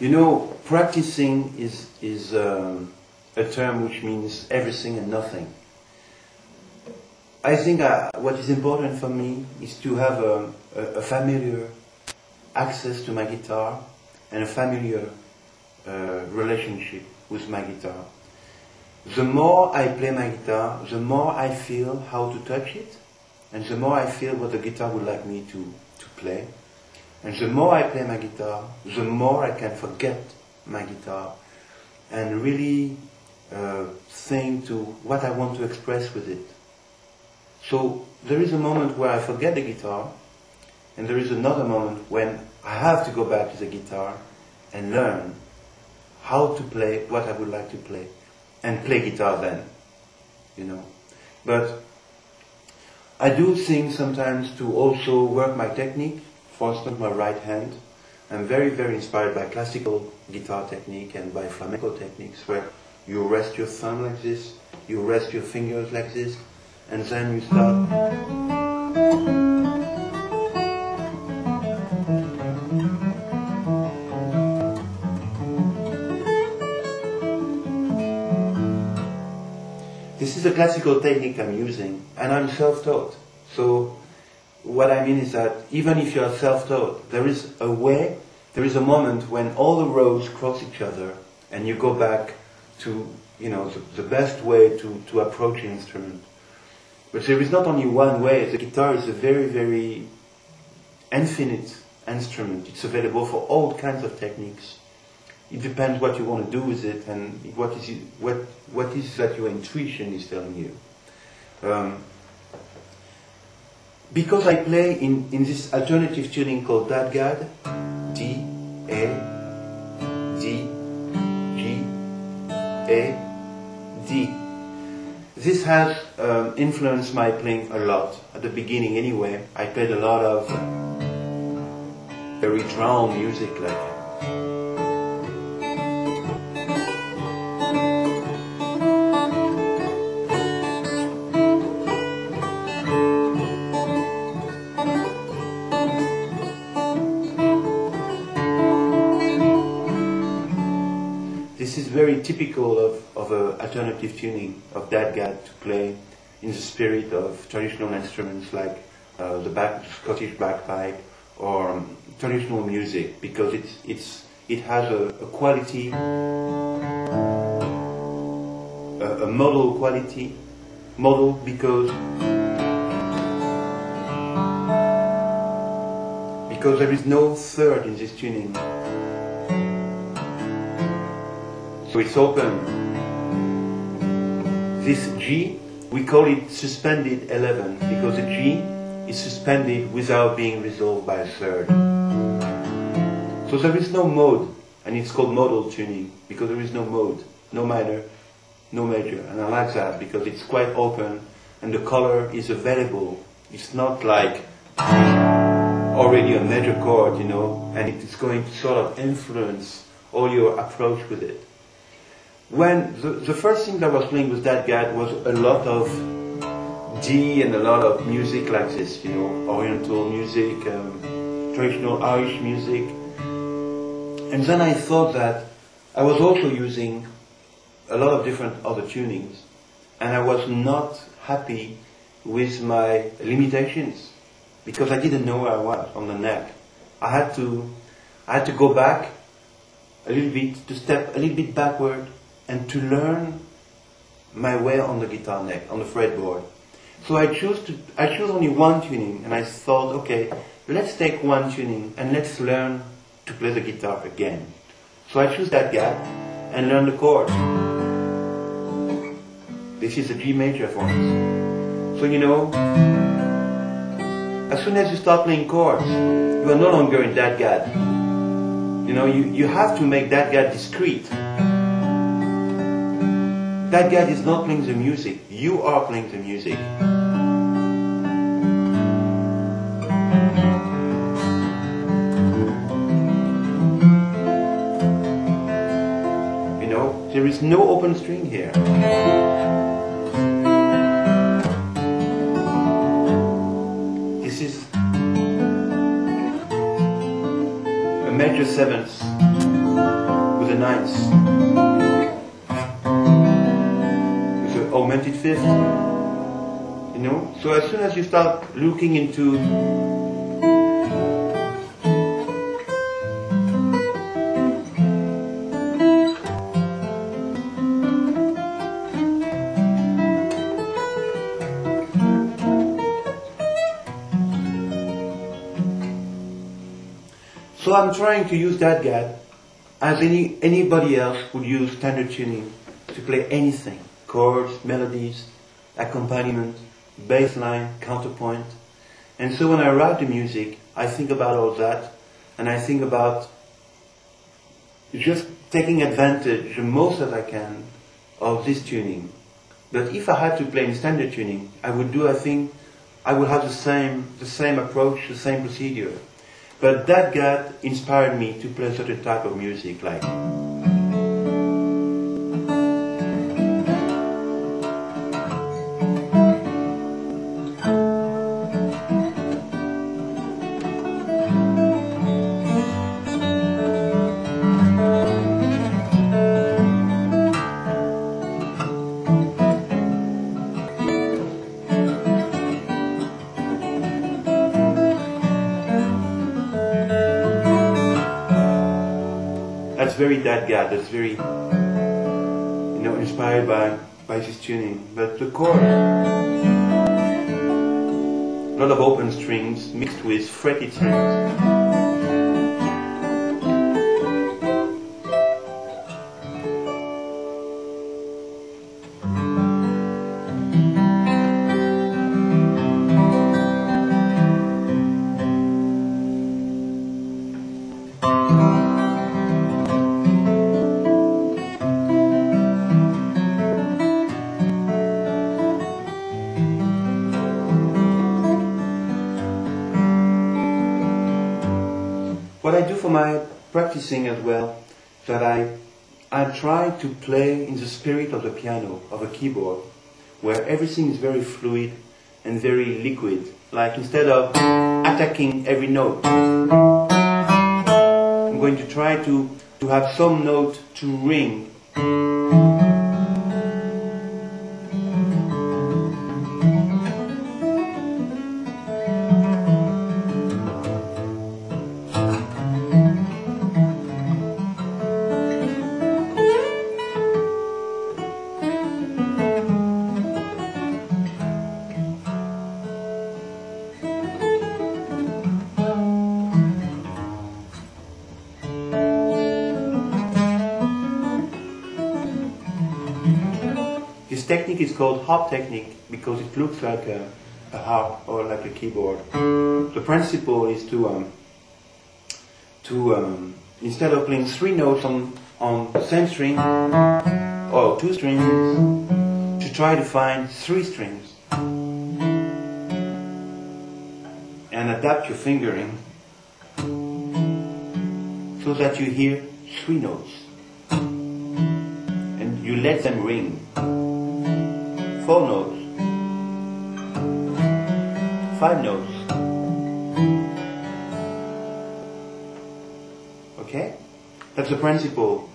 You know, practicing is, is um, a term which means everything and nothing. I think uh, what is important for me is to have a, a, a familiar access to my guitar and a familiar uh, relationship with my guitar. The more I play my guitar, the more I feel how to touch it, and the more I feel what the guitar would like me to, to play. And the more I play my guitar, the more I can forget my guitar and really uh, think to what I want to express with it. So there is a moment where I forget the guitar, and there is another moment when I have to go back to the guitar and learn how to play what I would like to play, and play guitar then, you know. But I do think sometimes to also work my technique, instance my right hand. I'm very, very inspired by classical guitar technique and by flamenco techniques where you rest your thumb like this, you rest your fingers like this, and then you start. This is a classical technique I'm using, and I'm self-taught. So what I mean is that even if you are self-taught, there is a way, there is a moment when all the roads cross each other, and you go back to, you know, the, the best way to, to approach the instrument. But there is not only one way. The guitar is a very, very infinite instrument. It's available for all kinds of techniques it depends what you want to do with it and what is it, what what is that your intuition is telling you. Um, because I play in, in this alternative tuning called DADGAD, D, A, D, G, A, D. This has um, influenced my playing a lot. At the beginning anyway, I played a lot of very drowned music like very typical of, of a alternative tuning of DADGAD to play in the spirit of traditional instruments like uh, the back, Scottish bagpipe or um, traditional music because it's, it's, it has a, a quality, a, a modal quality, modal because because there is no third in this tuning. It's open. This G, we call it suspended 11 because the G is suspended without being resolved by a third. So there is no mode, and it's called modal tuning because there is no mode, no minor, no major. And I like that because it's quite open and the color is available. It's not like already a major chord, you know, and it's going to sort of influence all your approach with it when the, the first thing that was playing with DADGAD was a lot of D and a lot of music like this, you know, Oriental music, um, traditional Irish music. And then I thought that I was also using a lot of different other tunings, and I was not happy with my limitations because I didn't know where I was on the neck. I had to, I had to go back a little bit, to step a little bit backward and to learn my way on the guitar neck, on the fretboard. So I chose to, I chose only one tuning, and I thought, okay, let's take one tuning and let's learn to play the guitar again. So I choose DADGAD and learn the chords. This is a G major for us. So you know, as soon as you start playing chords, you are no longer in DADGAD. You know, you, you have to make DADGAD discreet. guy is not playing the music. You are playing the music. You know, there is no open string here. This is a major seventh. with a ninth. Augmented fifth. You know? So as soon as you start looking into So I'm trying to use DADGAD as any, anybody else would use standard tuning to play anything. Chords, melodies, accompaniment, bass line, counterpoint. And so when I write the music, I think about all that and I think about just taking advantage the most that I can of this tuning. But if I had to play in standard tuning, I would do, I think, I would have the same, the same approach, the same procedure. But DADGAD inspired me to play a certain type of music, like. That's very DADGAD, that's very, you know, inspired by, by his tuning. But the chord, a lot of open strings mixed with fretted strings. My practicing as well, that I, I try to play in the spirit of the piano, of a keyboard, where everything is very fluid and very liquid. Like instead of attacking every note, I'm going to try to, to have some note to ring technique is called harp technique because it looks like a, a harp or like a keyboard. The principle is to um, to um, instead of playing three notes on on the same string or two strings, to try to find three strings. And adapt your fingering so that you hear three notes. And you let them ring four notes, five notes. Okay? That's the principle.